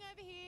over here.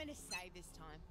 Gonna save this time.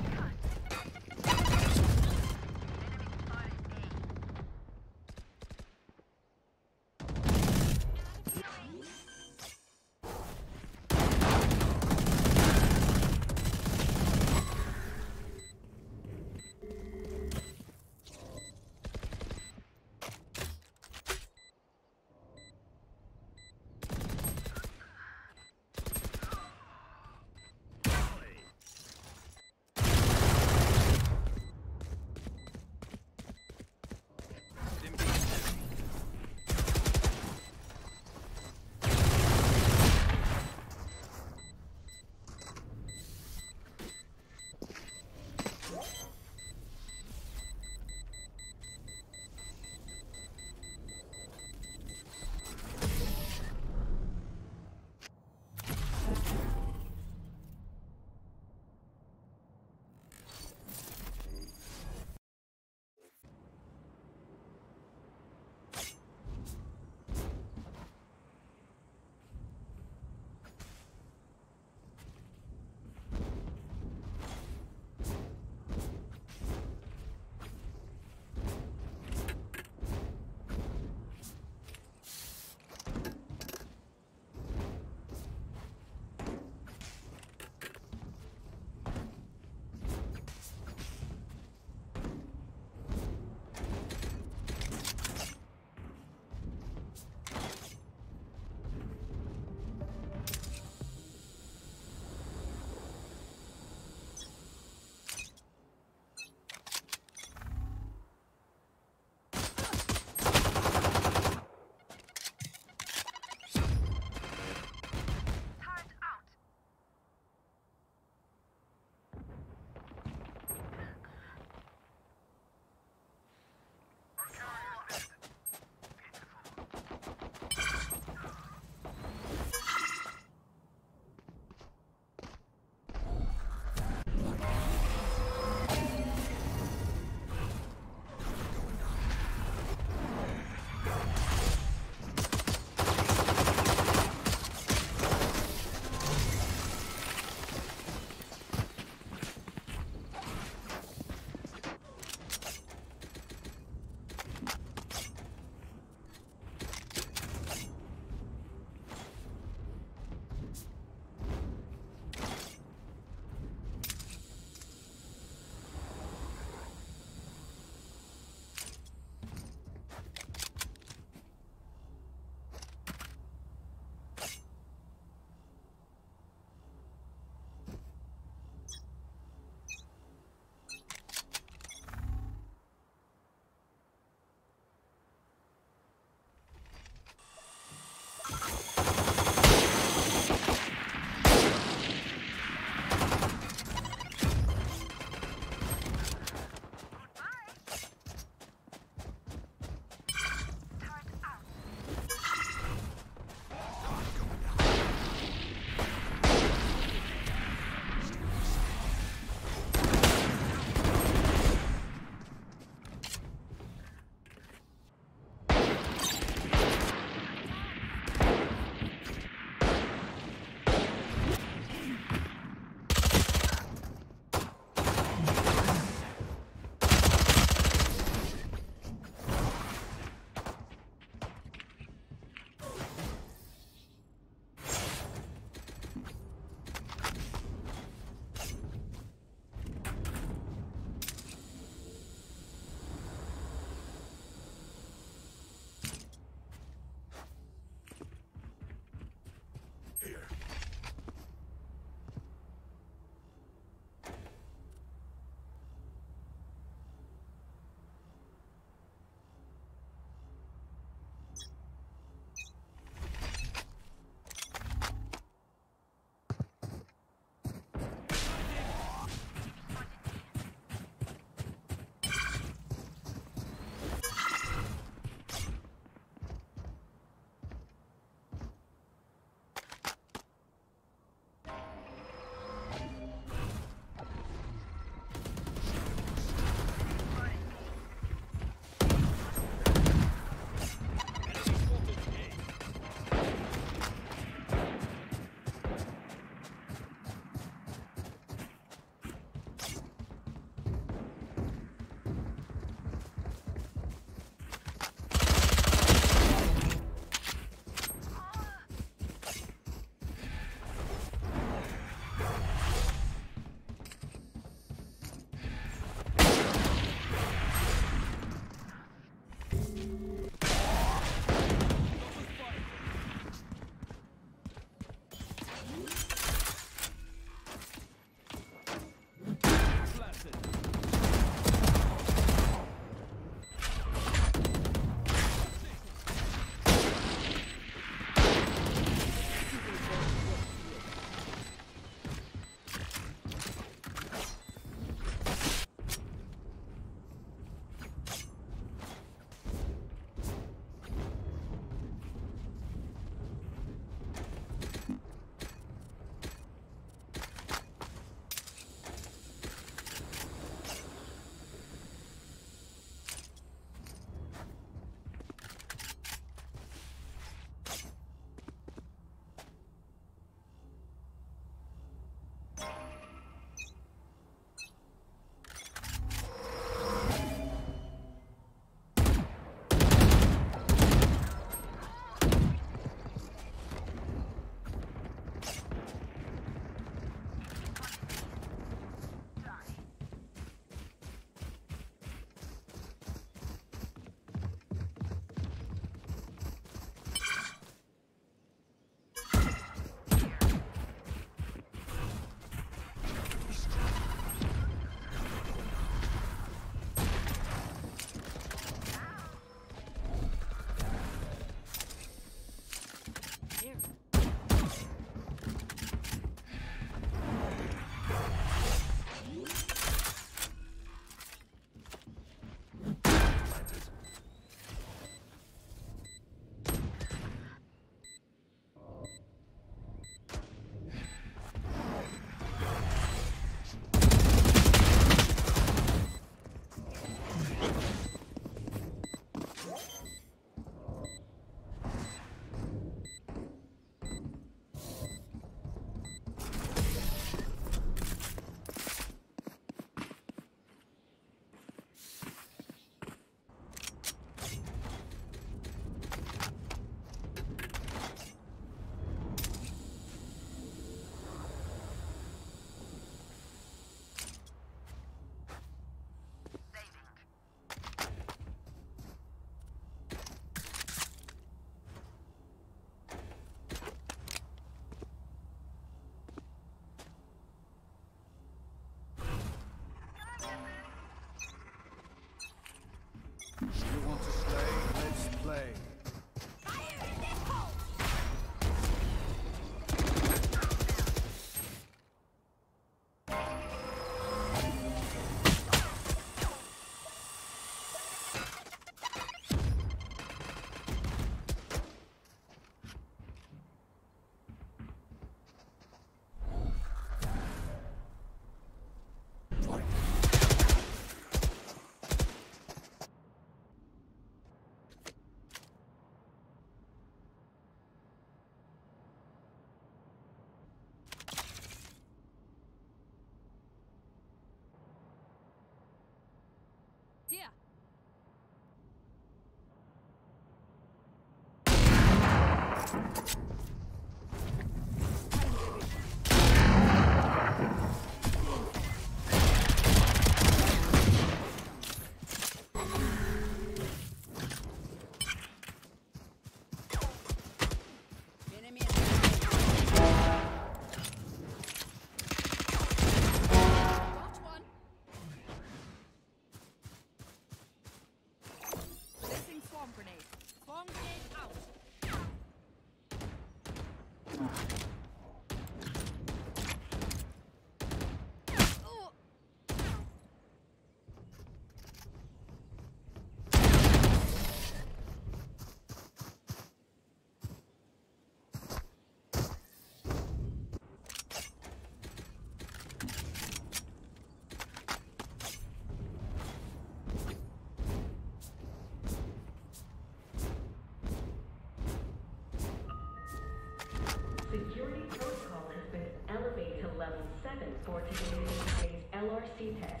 for today's LRC test.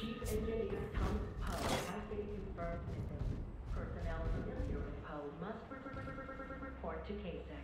Chief Engineer Thomas Poe has been confirmed missing. Personnel familiar with Poe must re- re- re- re- re- re- report to KSEC.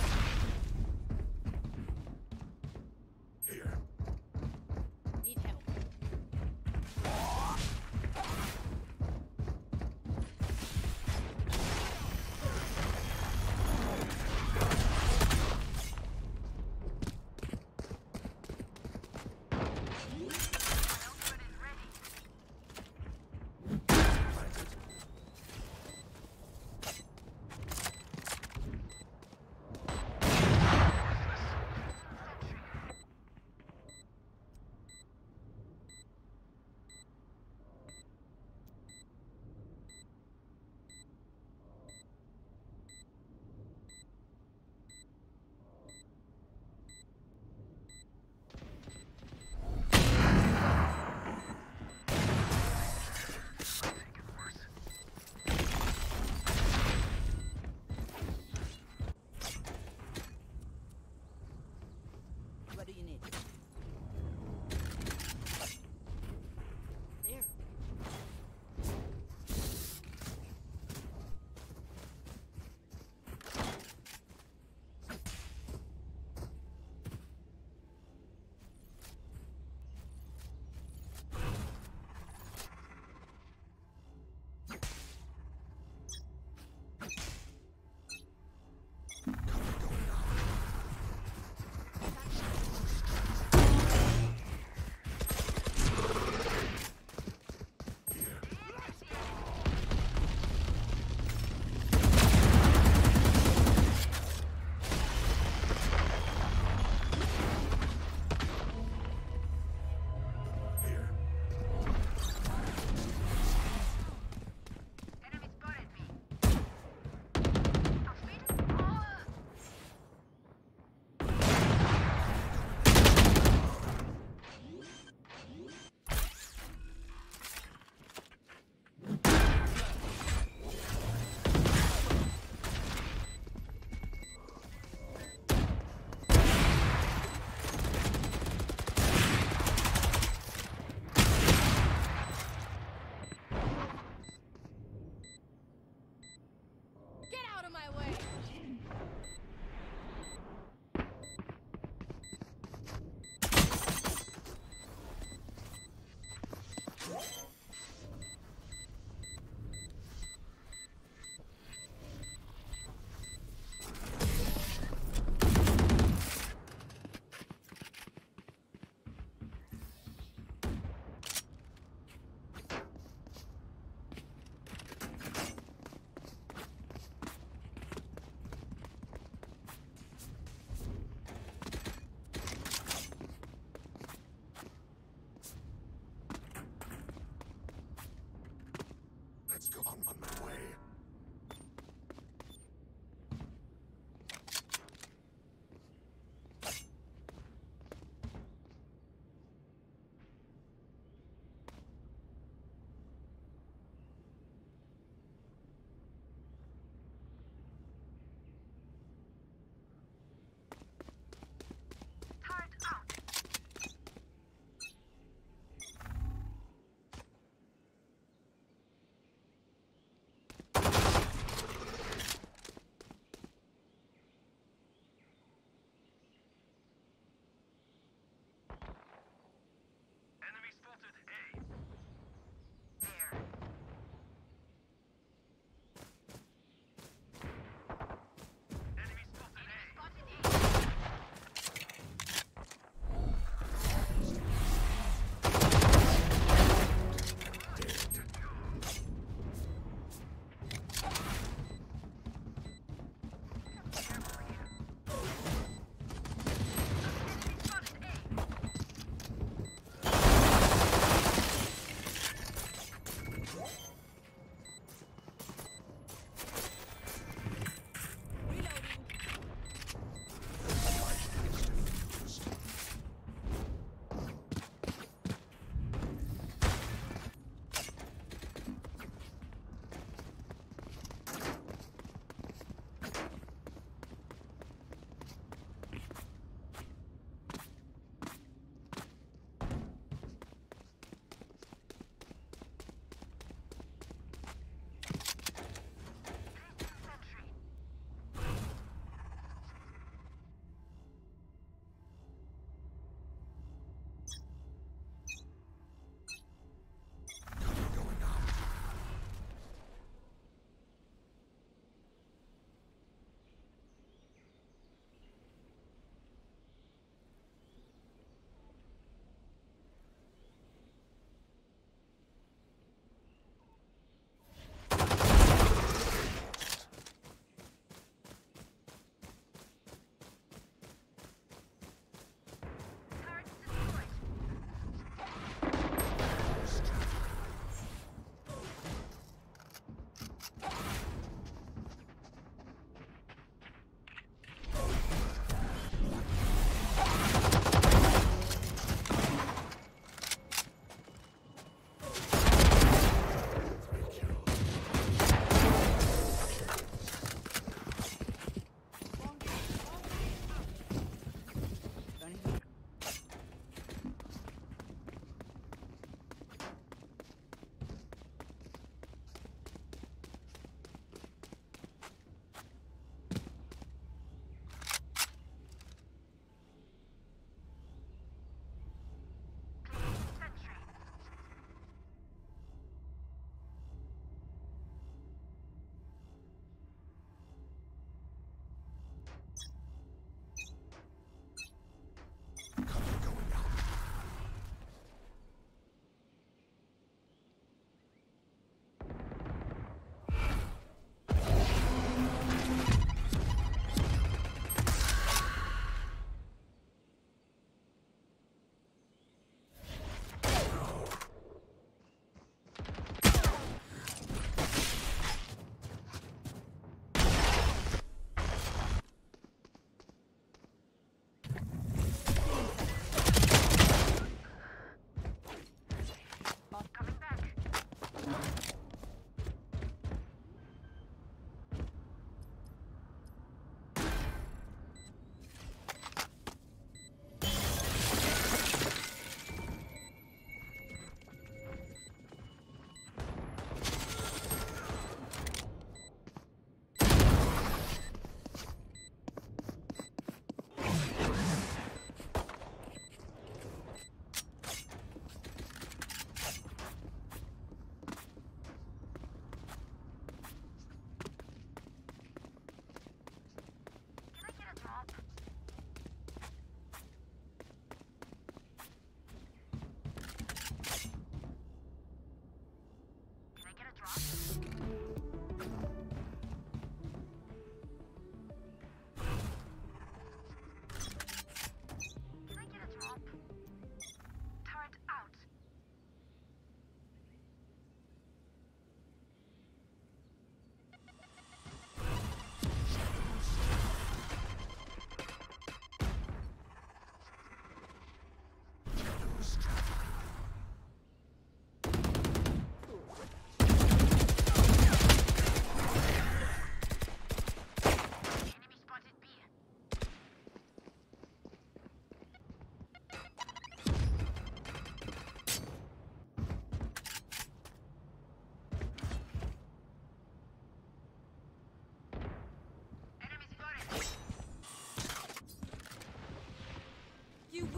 Rock.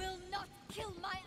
will not kill my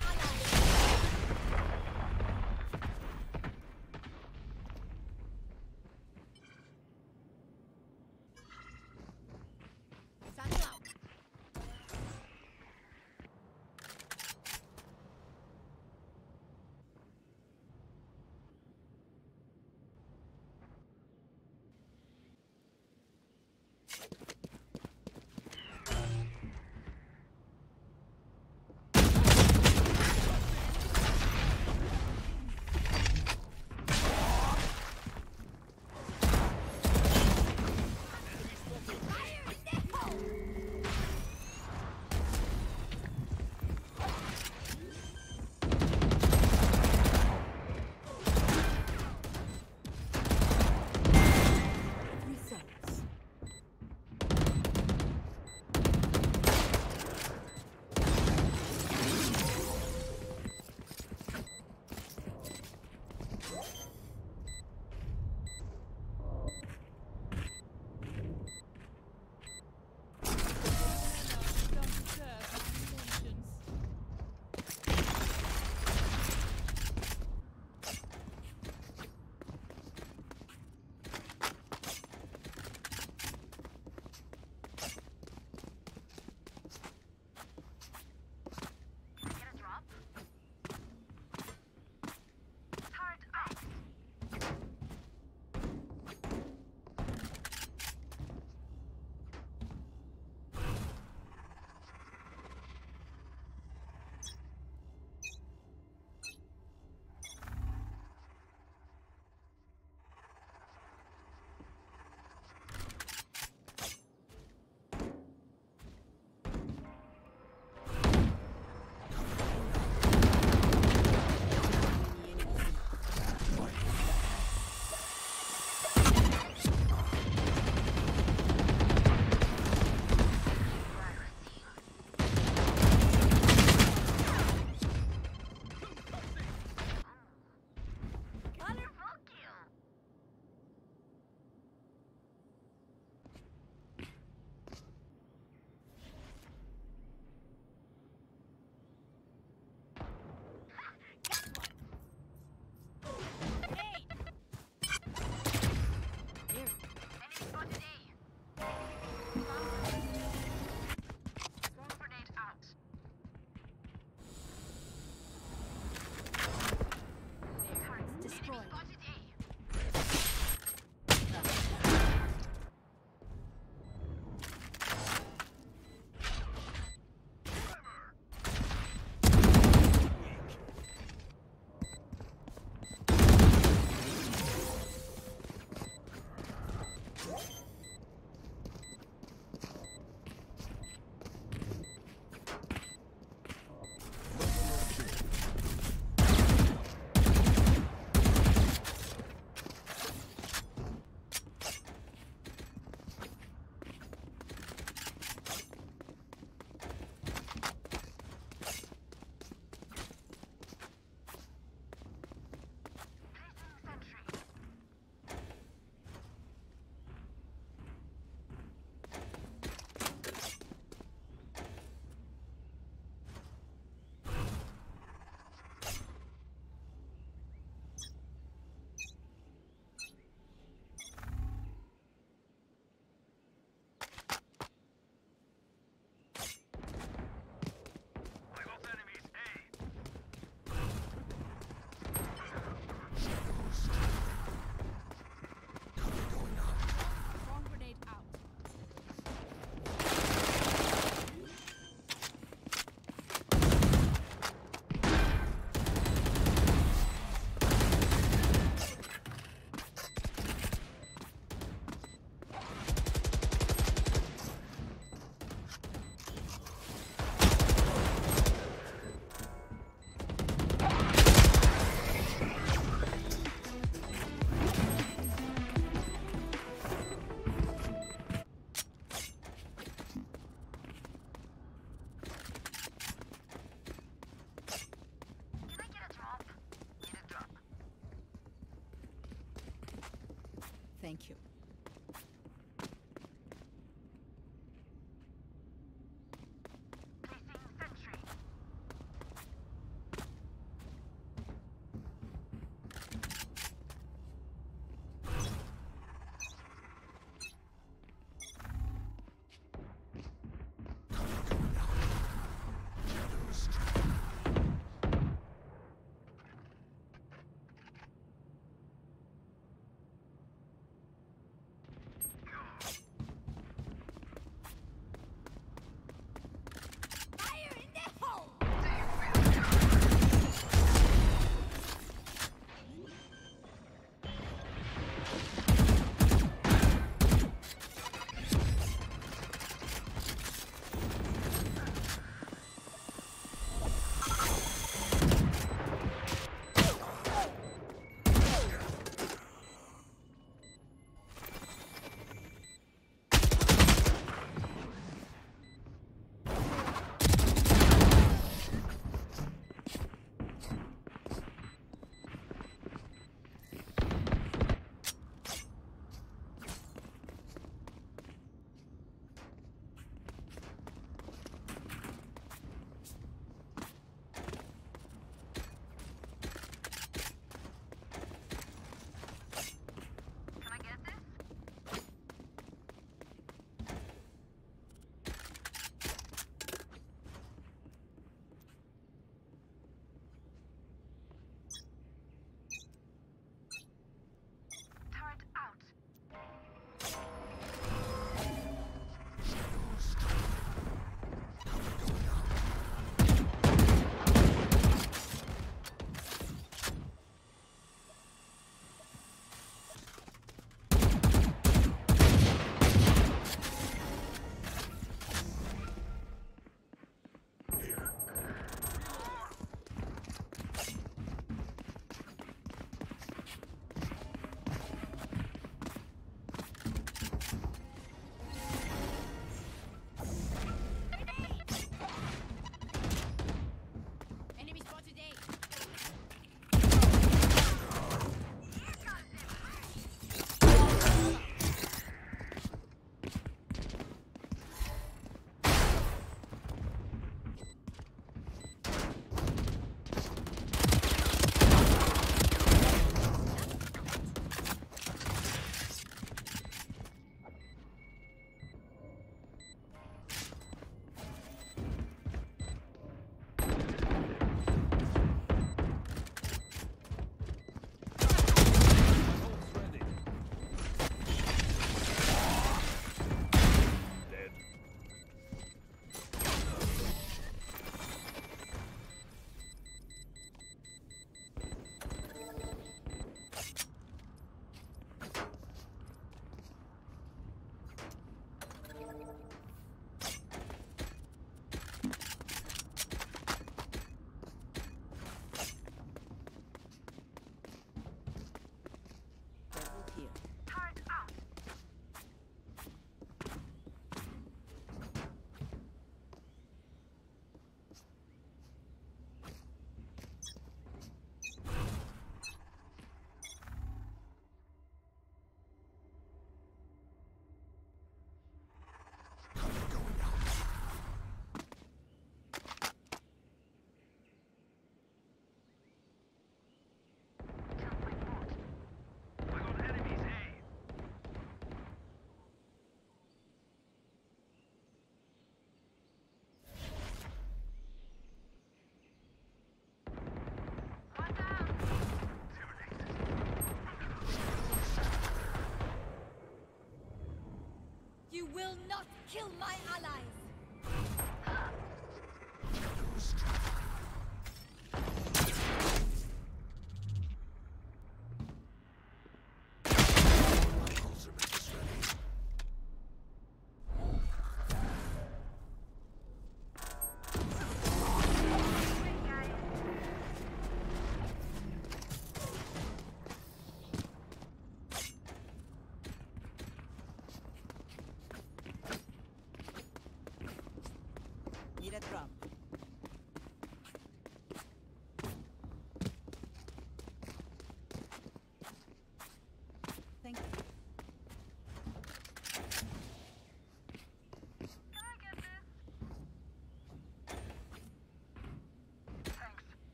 Will not kill my allies!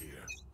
here.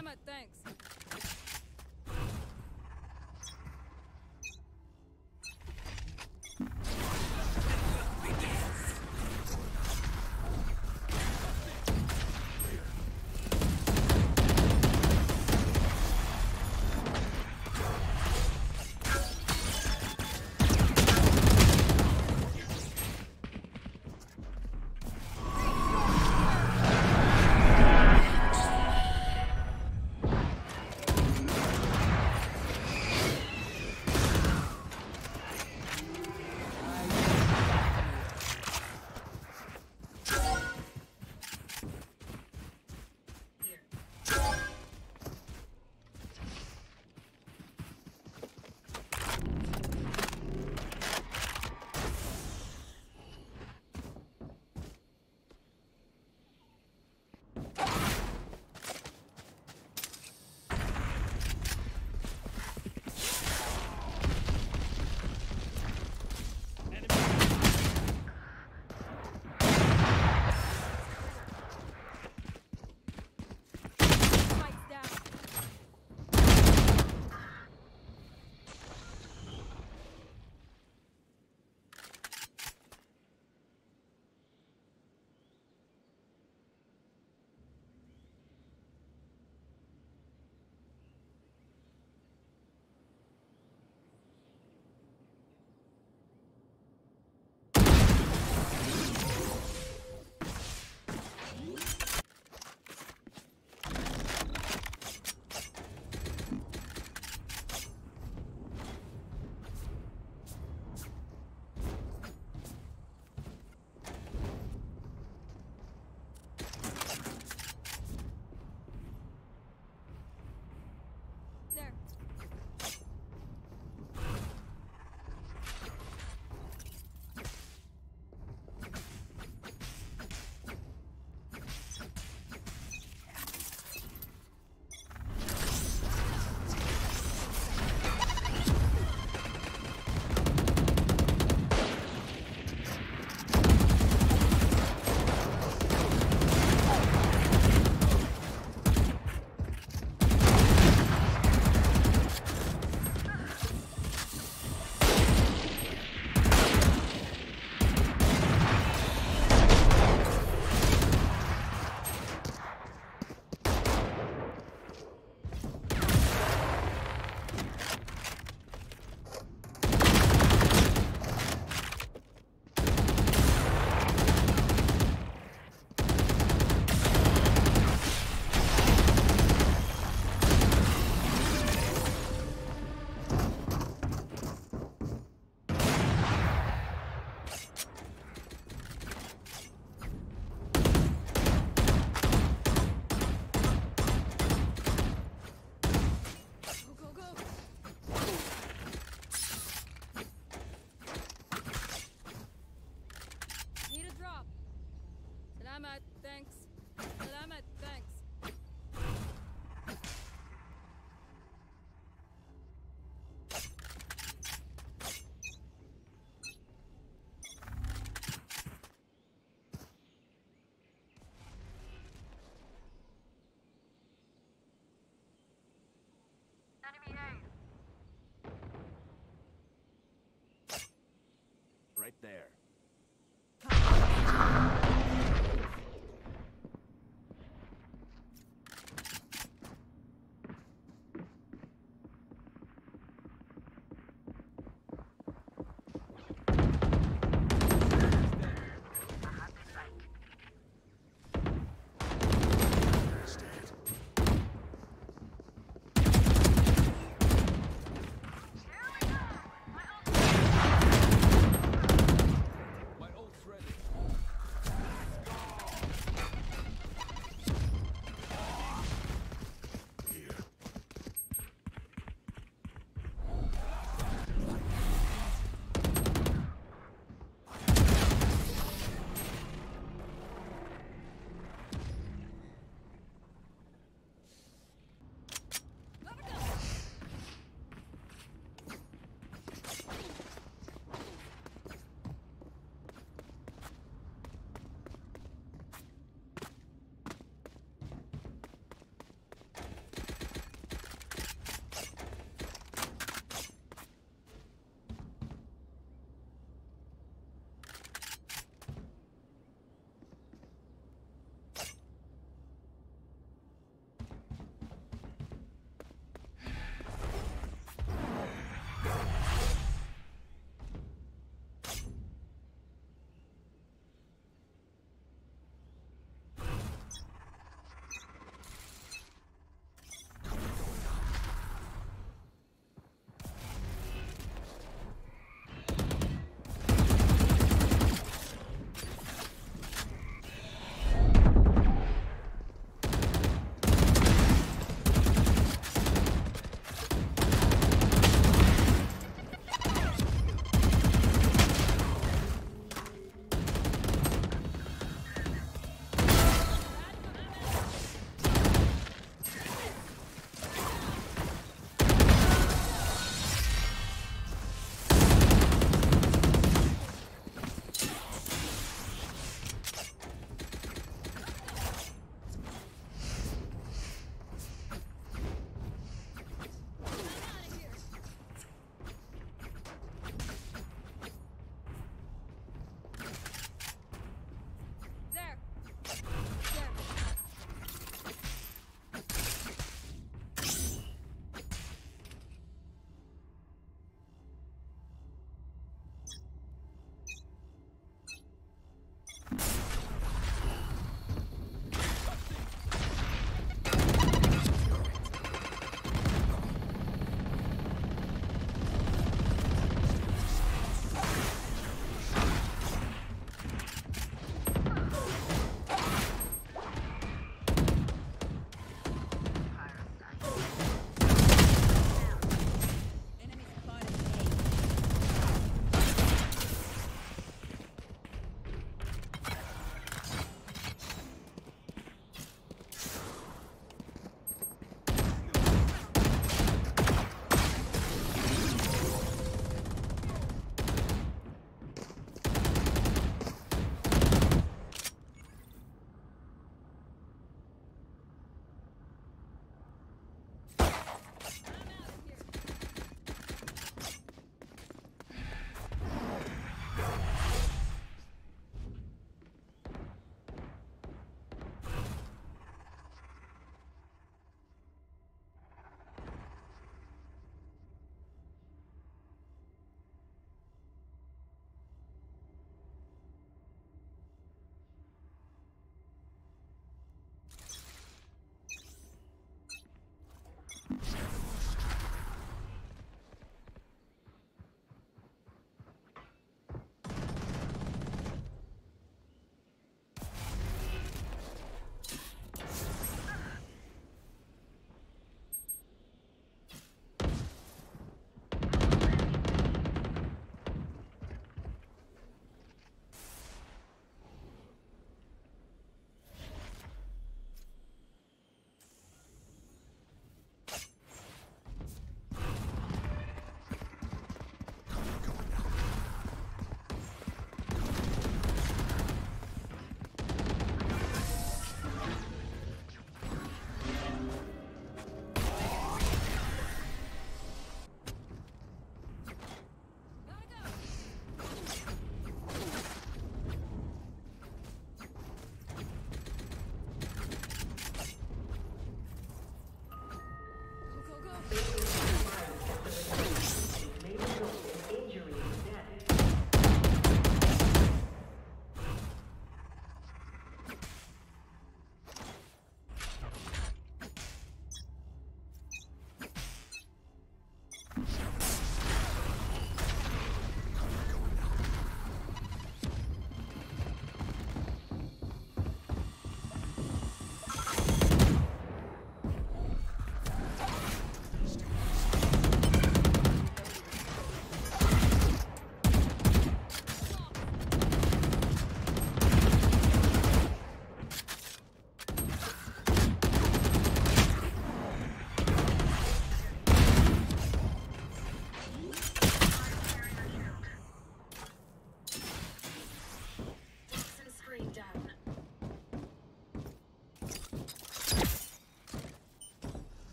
Salamat, thanks.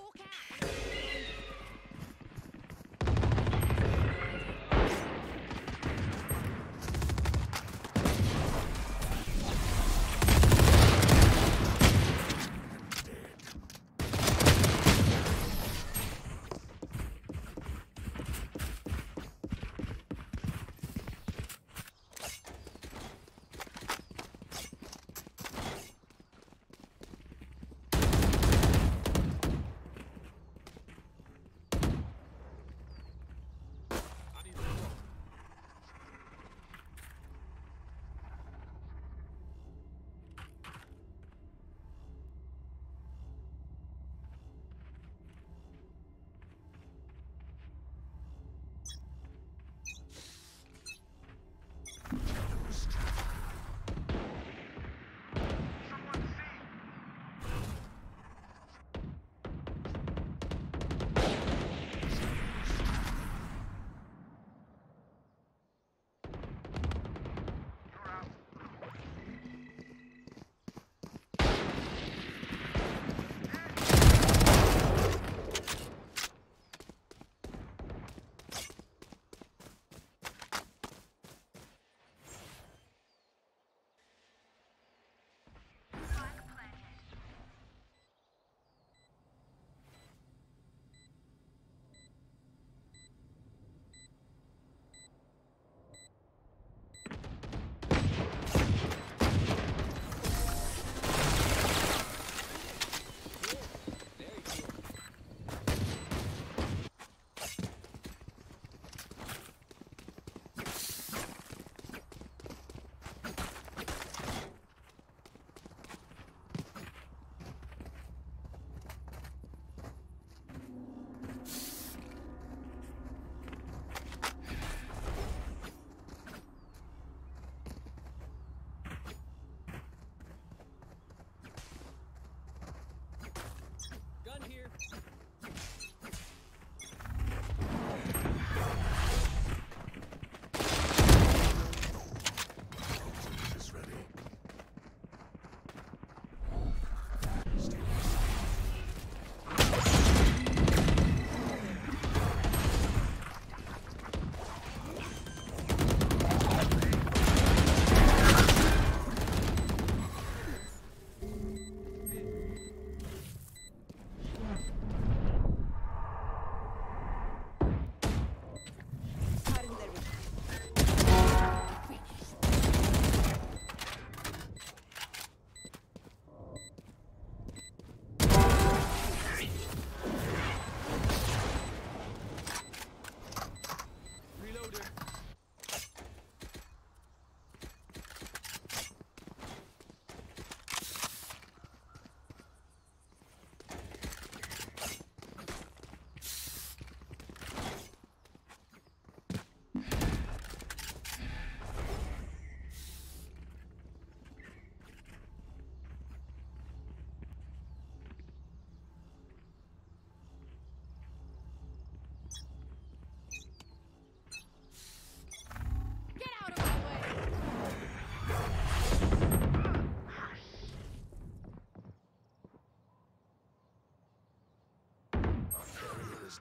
Hawk out!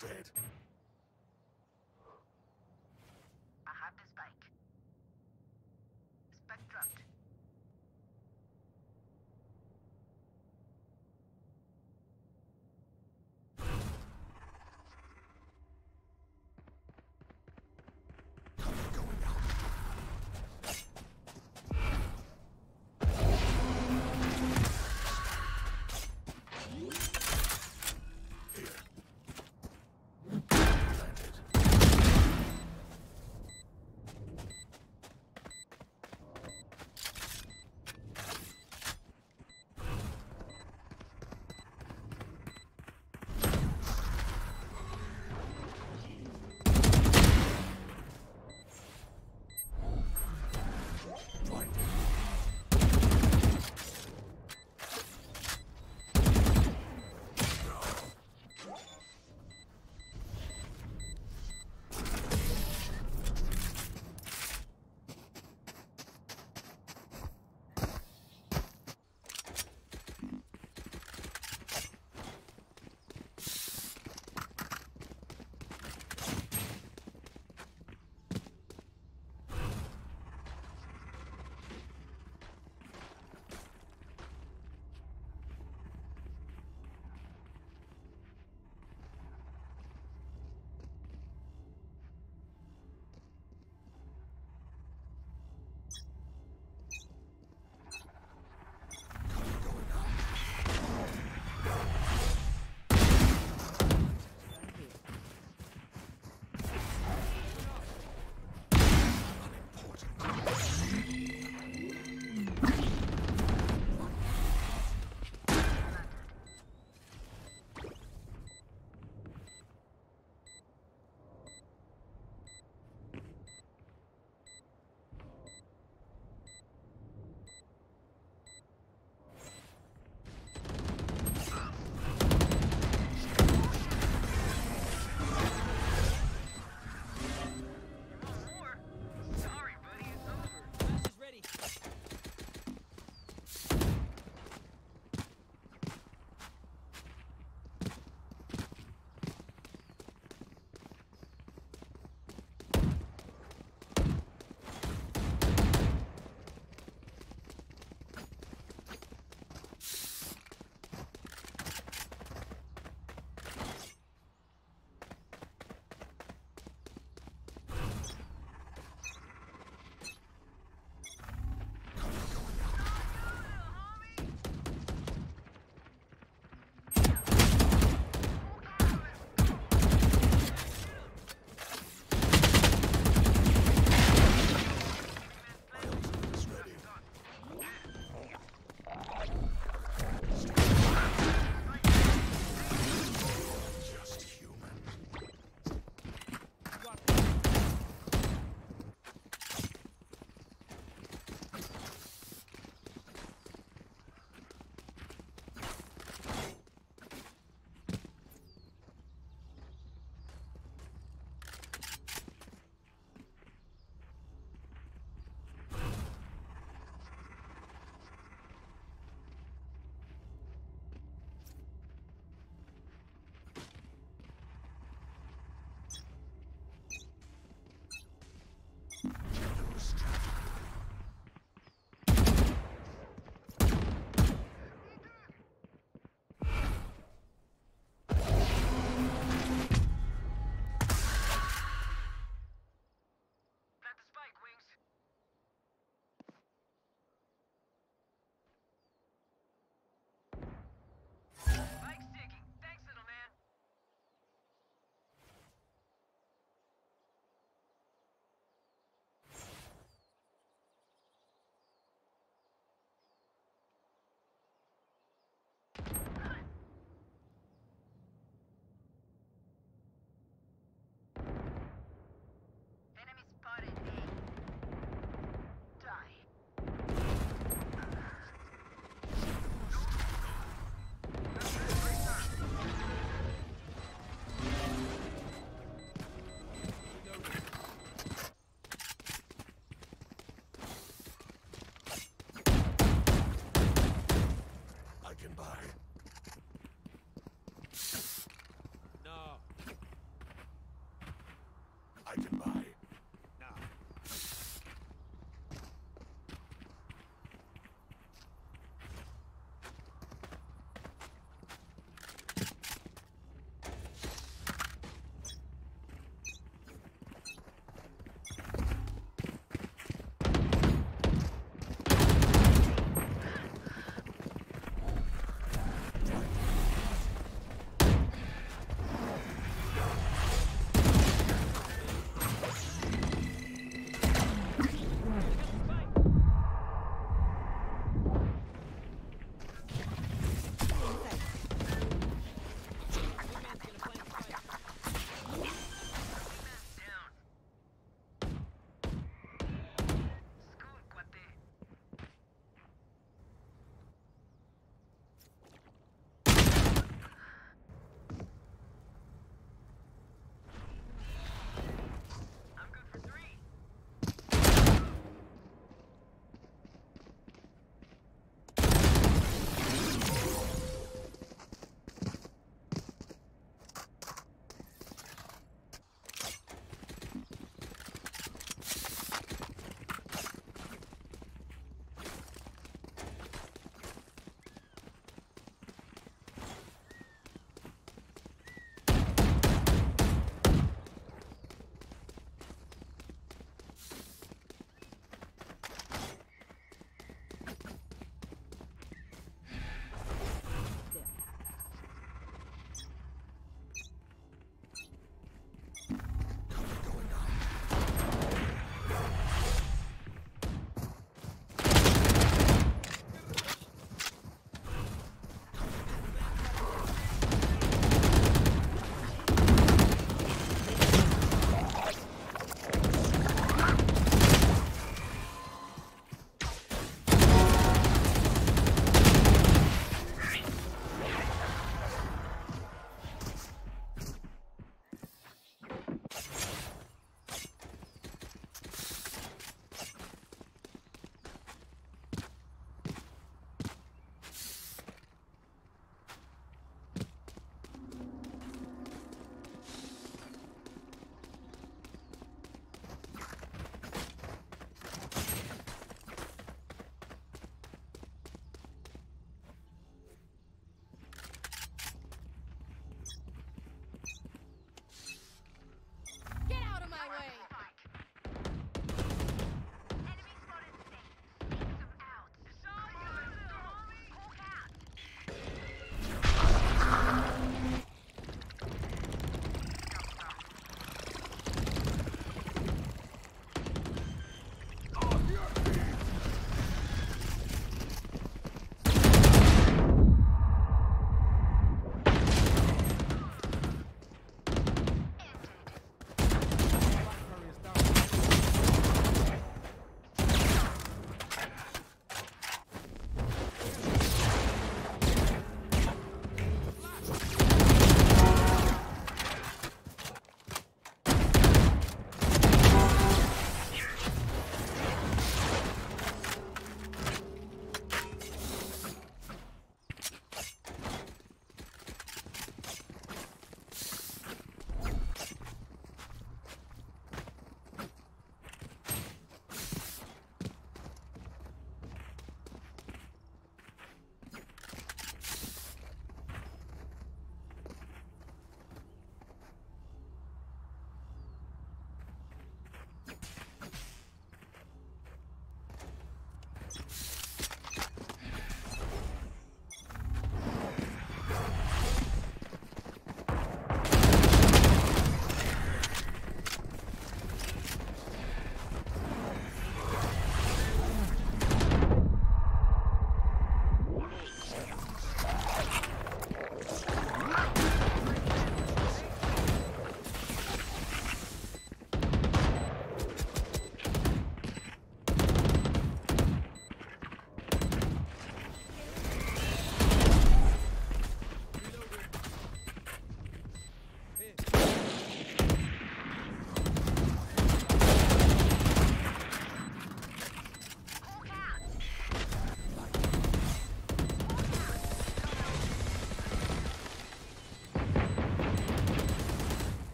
dead.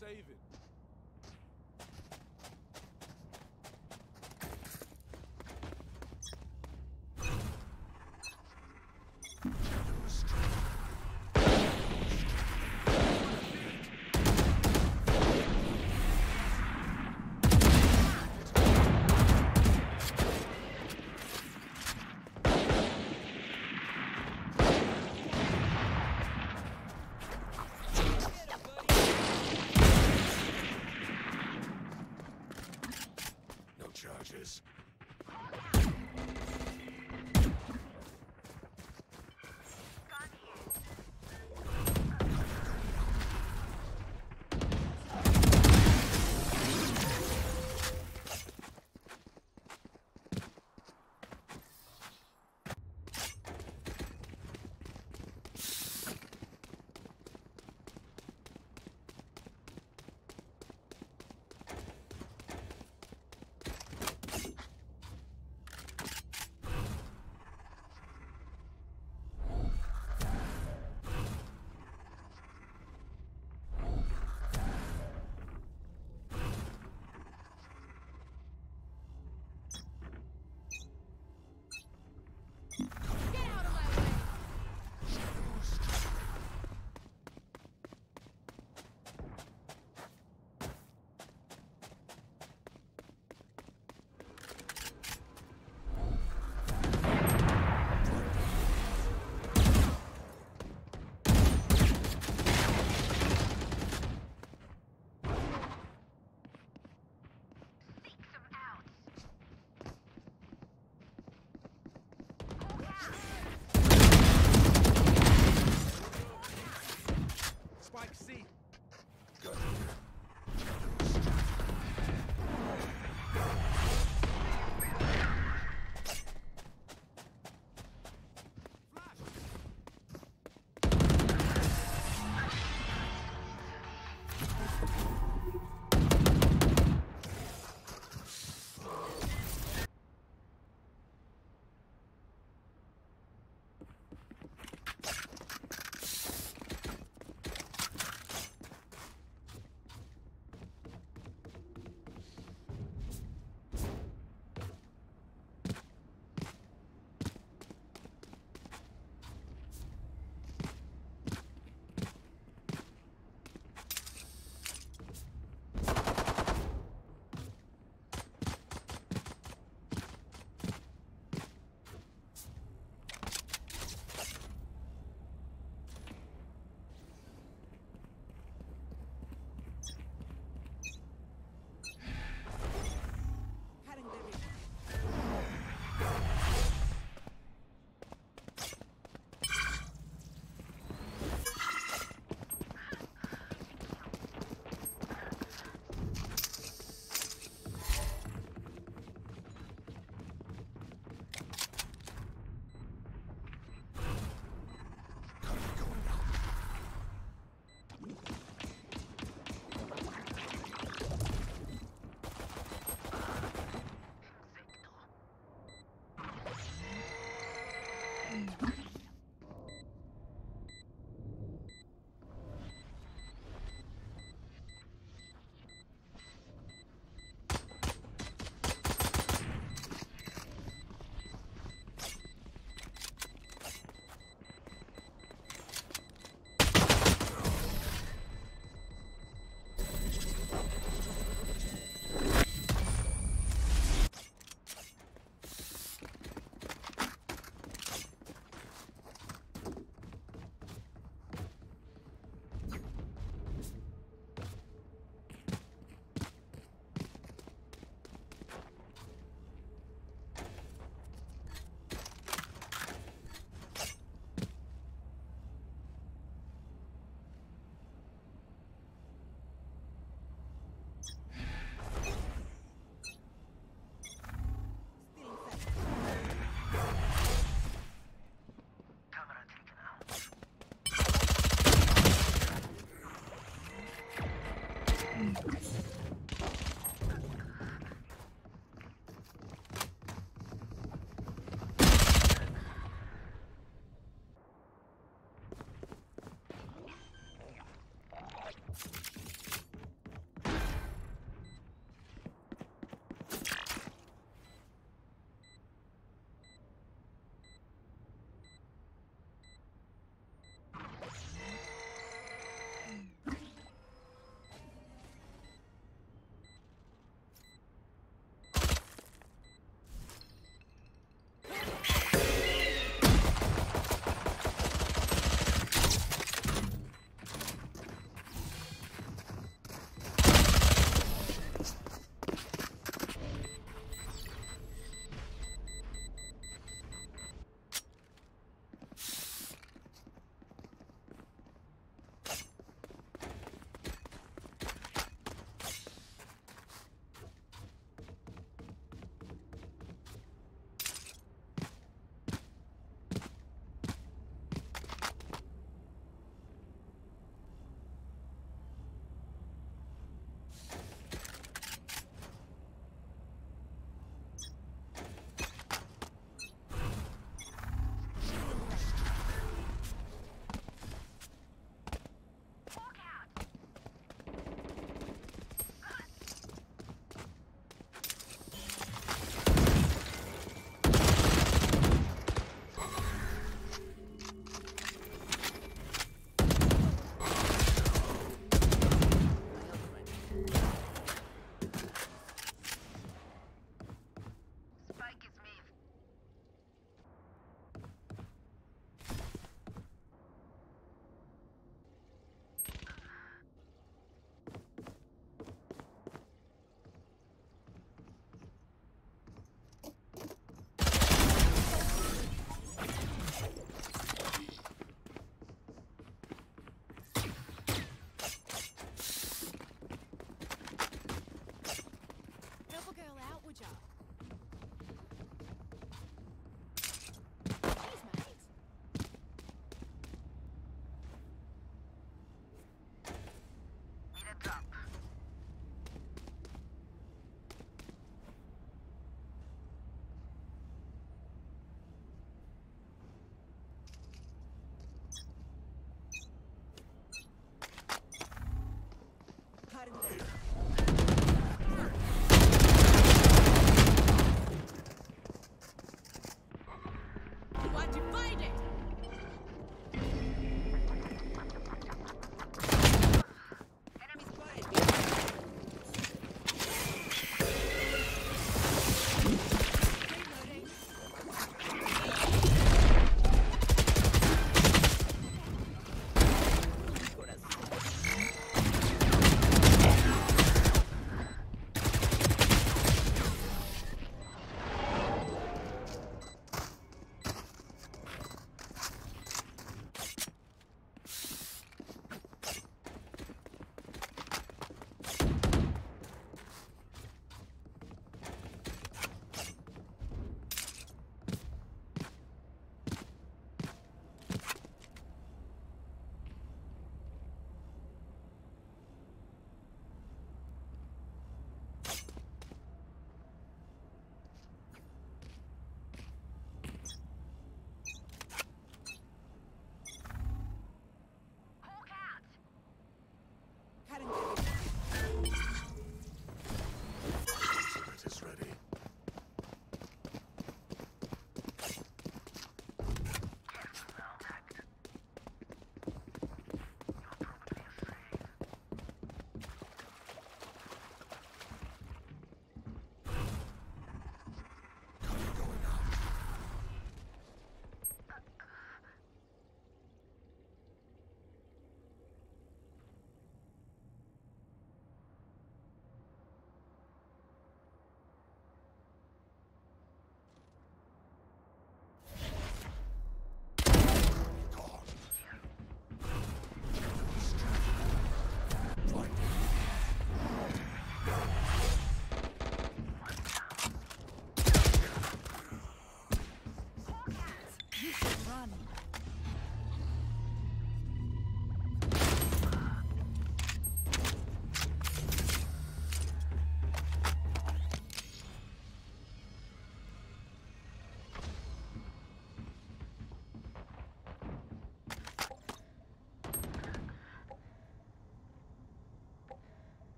Save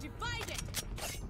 divided!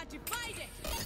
Want to fight it!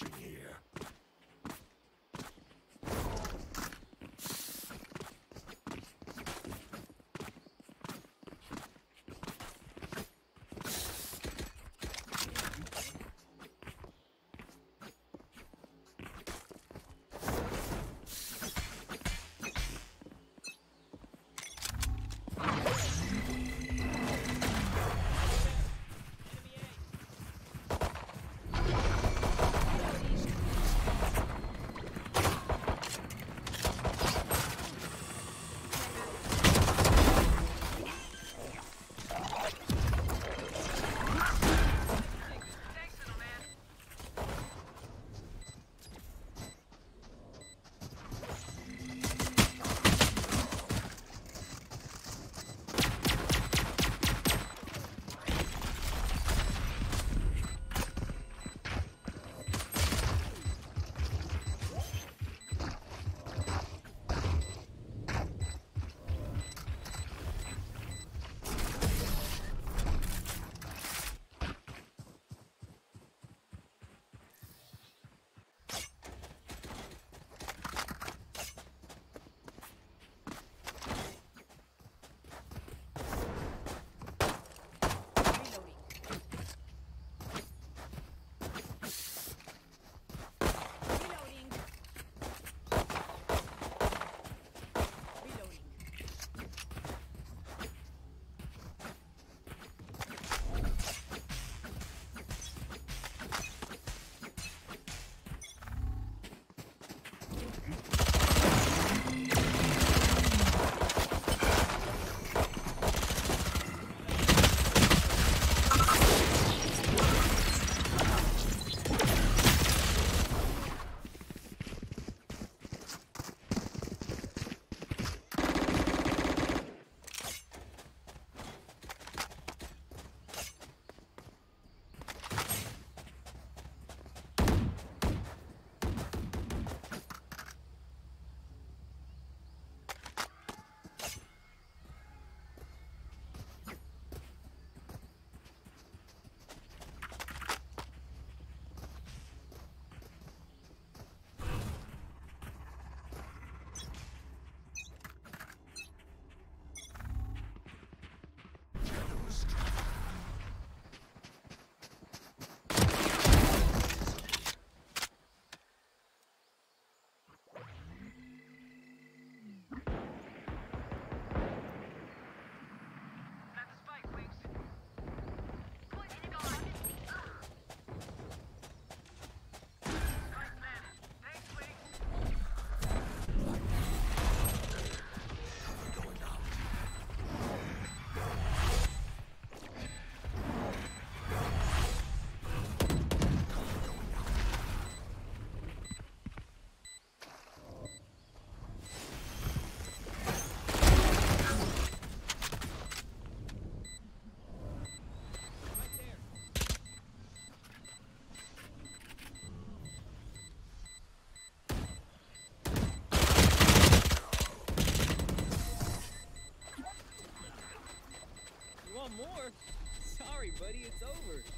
Watching here. Buddy, it's over.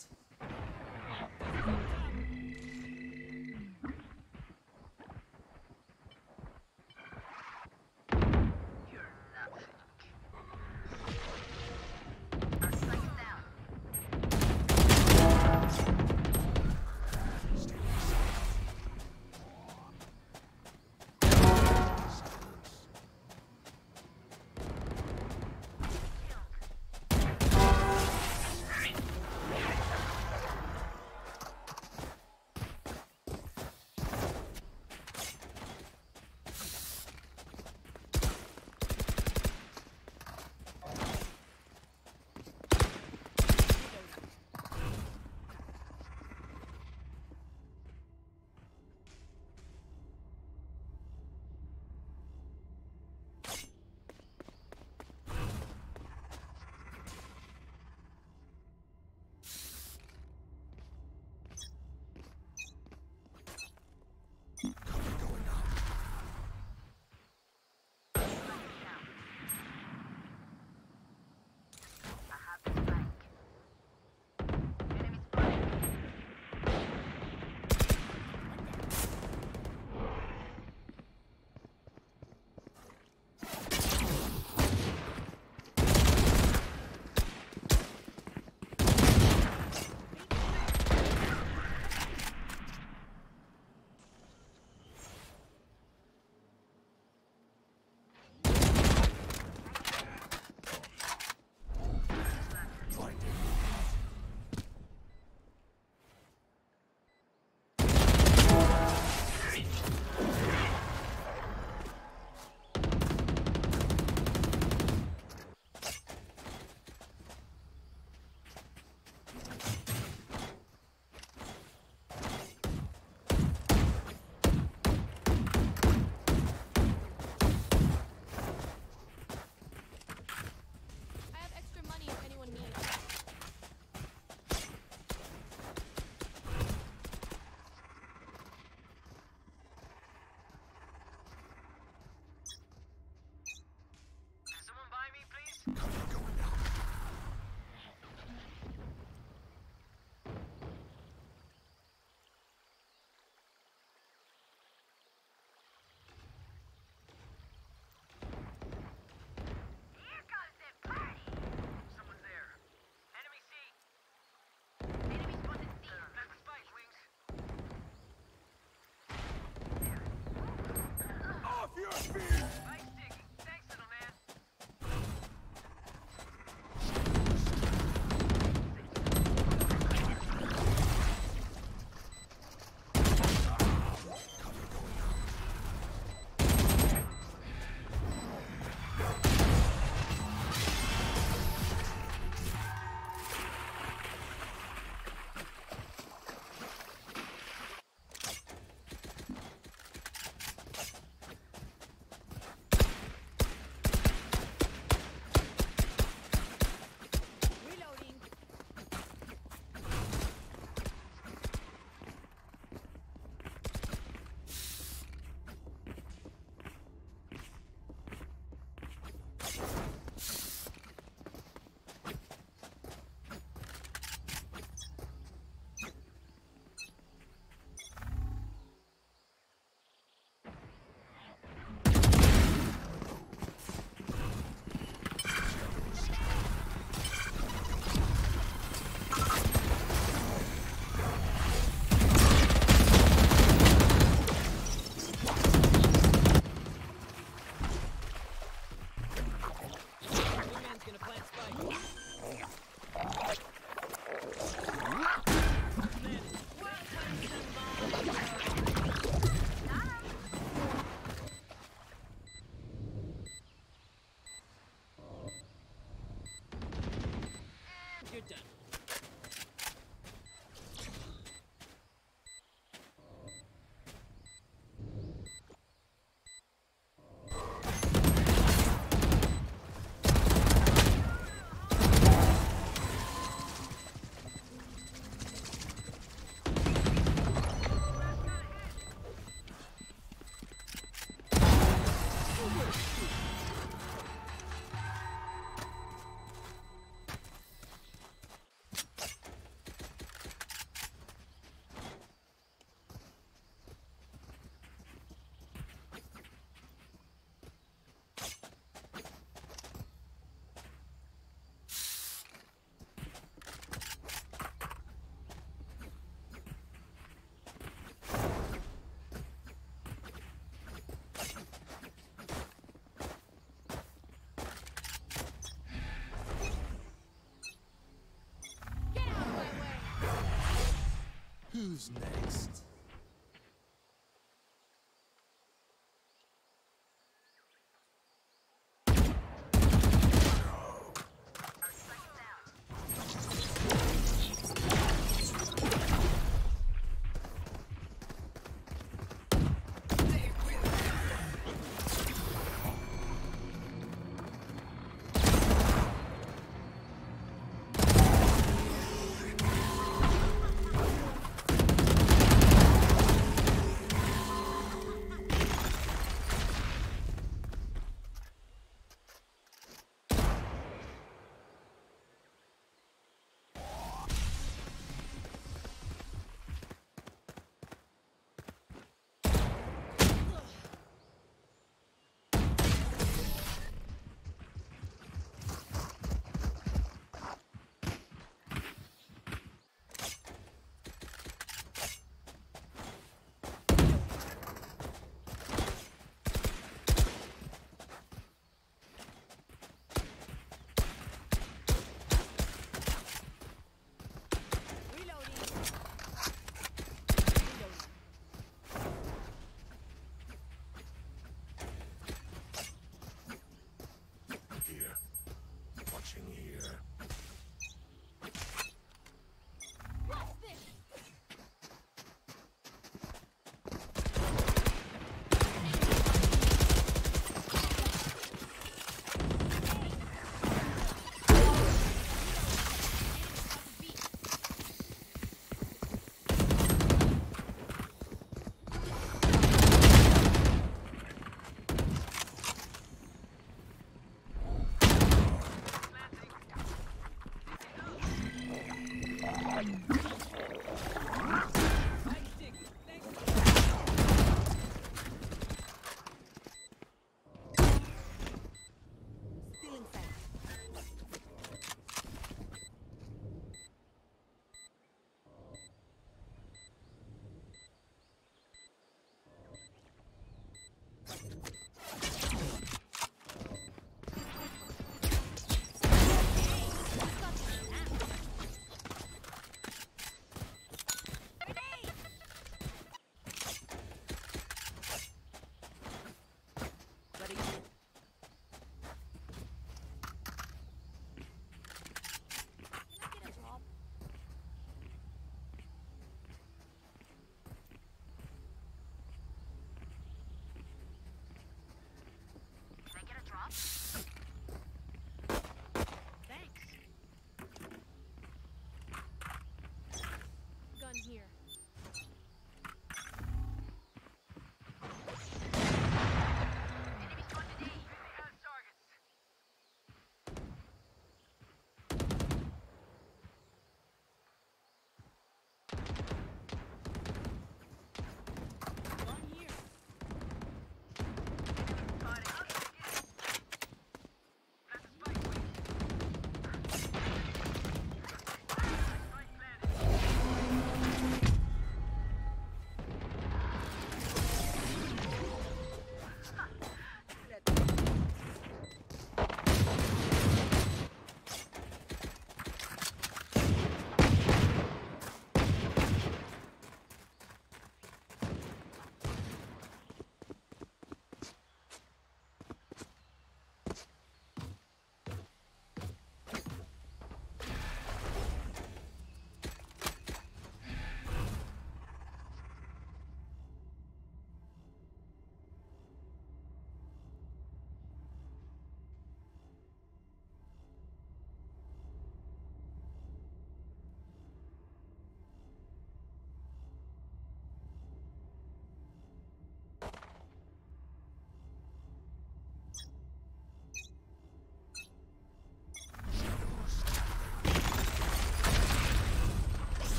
who's next?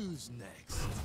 Who's next?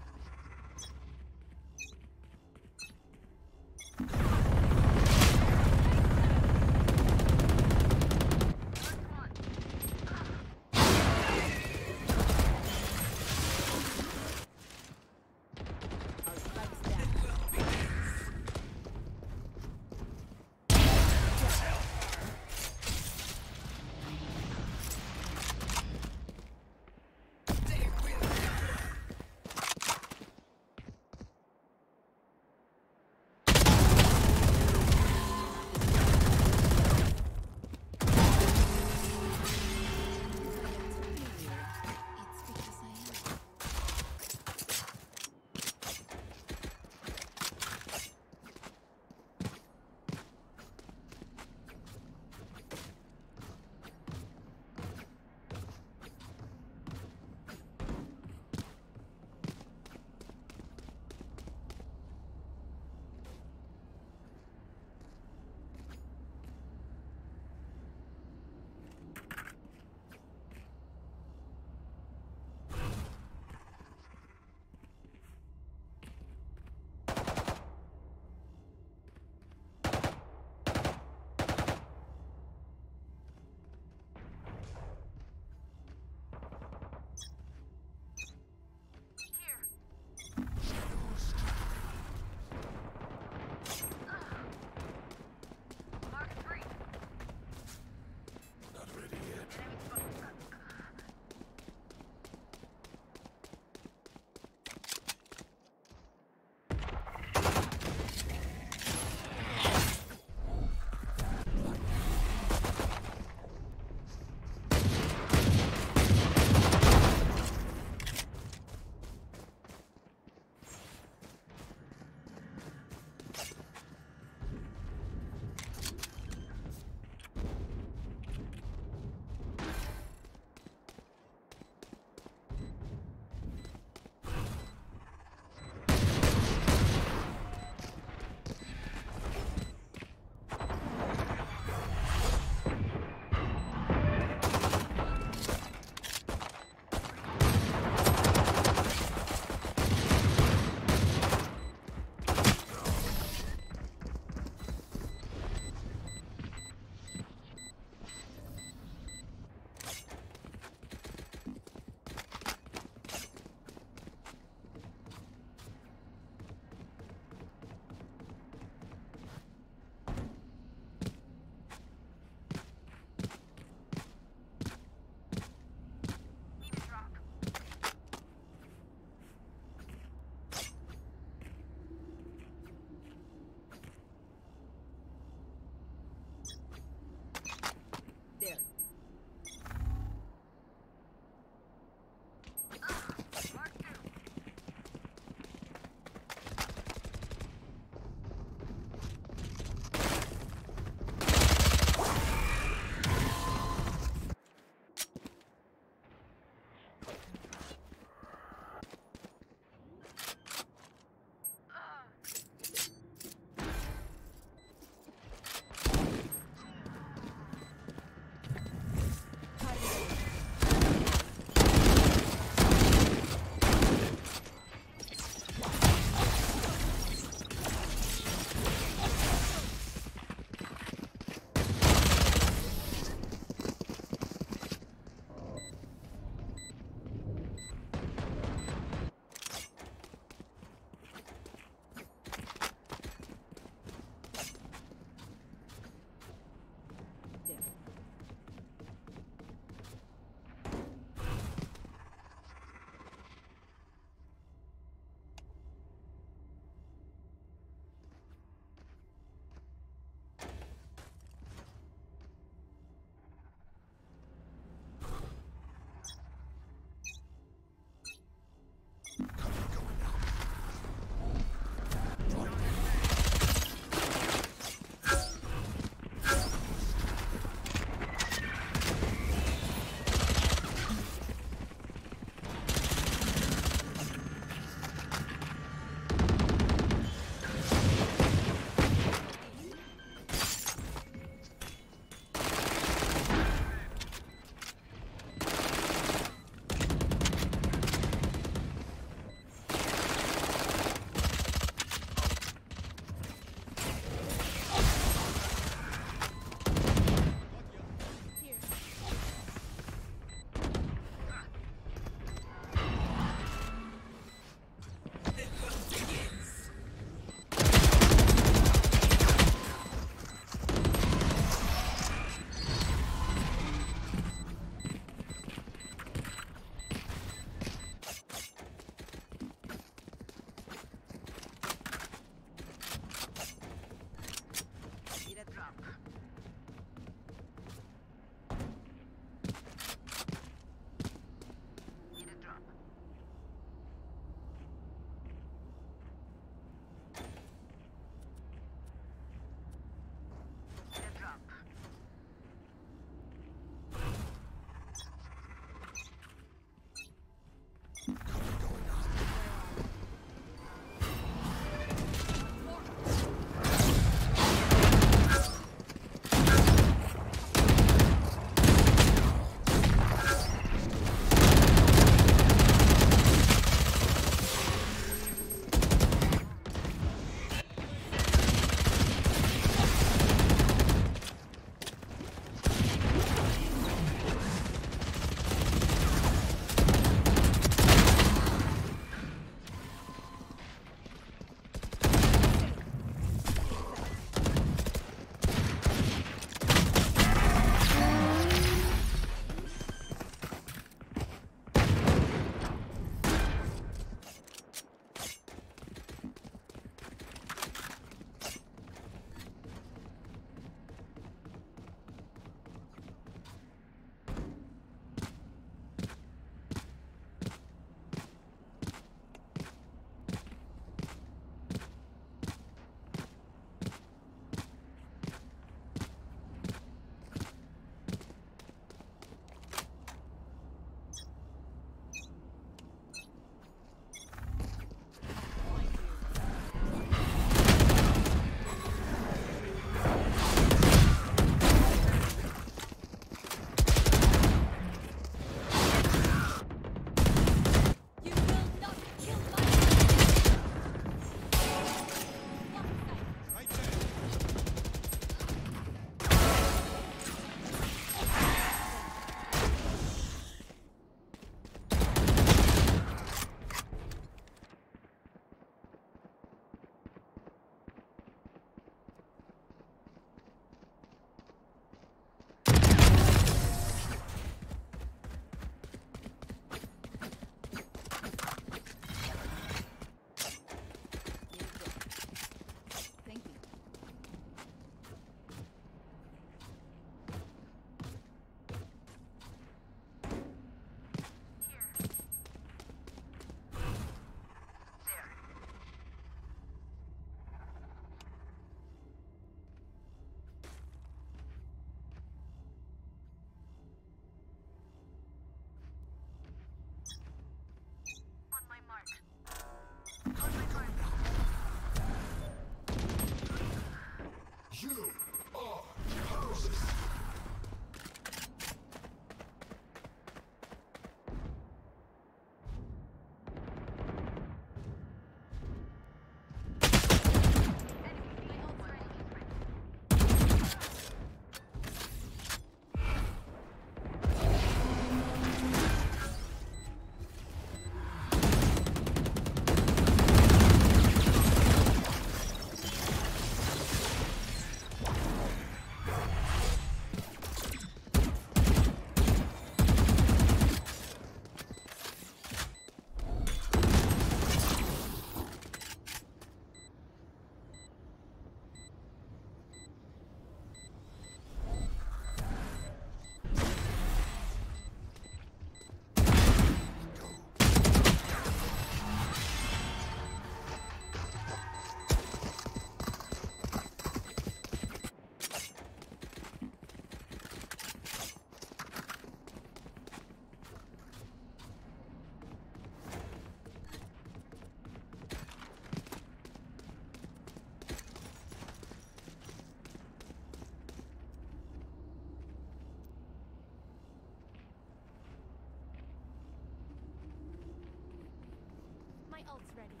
else ready.